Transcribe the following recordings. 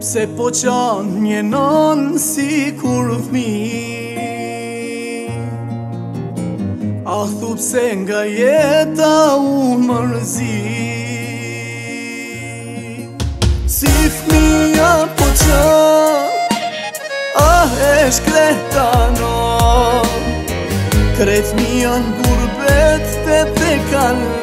Pse po qanë një nënë si kur vmi A thu pse nga jeta u mërzi Si fmi po a po qanë A e shkleta nënë Kretë mi janë gurbet të pekanë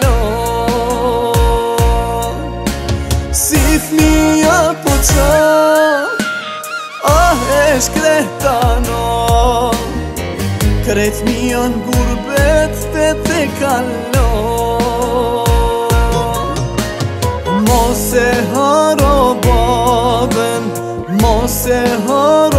shpesh kreta no Kret mi janë gurbet të të kalon Mos e haro Baben mos e haro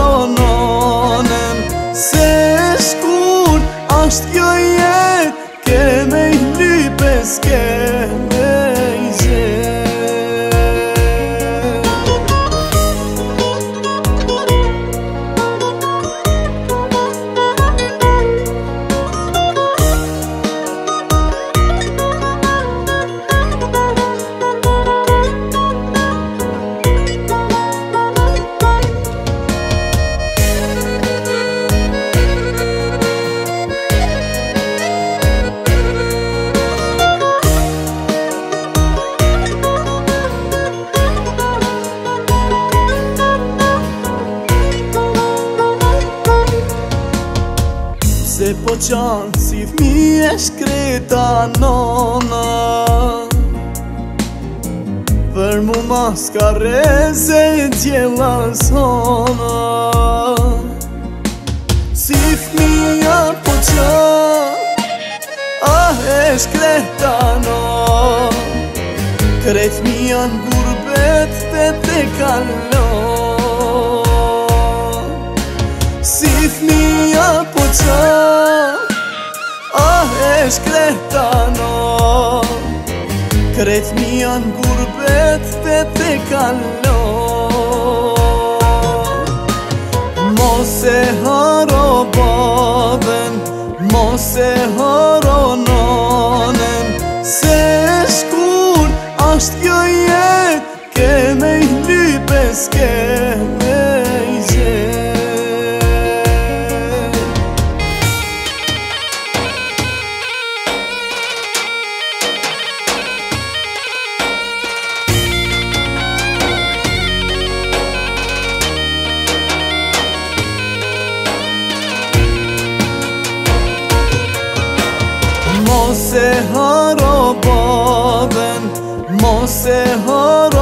Se po qanë si fmi e shkreta nona Për mu mas ka reze e gjela sona Si fmi e po qanë a e shkreta nona Kretë mi janë burbet të te kalon shkleta no Kretë mi janë gurbet të të kallo Mos e haro babën, mos e haro no se haro babën, mos se haro